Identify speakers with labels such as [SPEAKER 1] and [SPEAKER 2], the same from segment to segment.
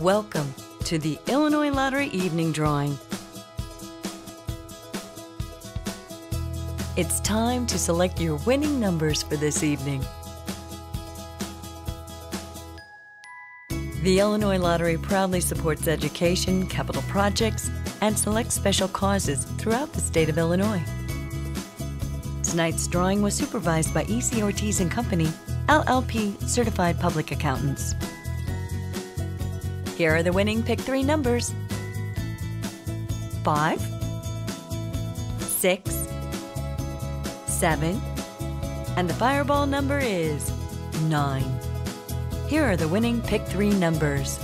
[SPEAKER 1] Welcome to the Illinois Lottery Evening Drawing. It's time to select your winning numbers for this evening. The Illinois Lottery proudly supports education, capital projects, and select special causes throughout the state of Illinois. Tonight's drawing was supervised by E.C. Ortiz & Company, LLP Certified Public Accountants. Here are the winning pick three numbers. Five, six, seven, and the fireball number is nine. Here are the winning pick three numbers.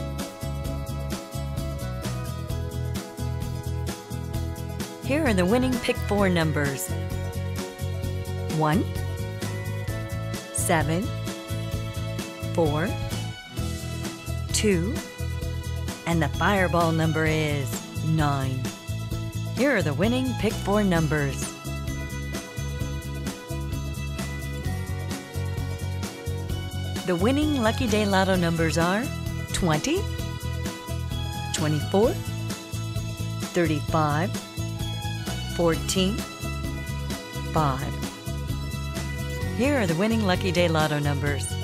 [SPEAKER 1] Here are the winning pick four numbers. One, seven, four, two, and the fireball number is nine. Here are the winning pick four numbers. The winning Lucky Day Lotto numbers are 20, 24, 35, 14, 5. Here are the winning Lucky Day Lotto numbers.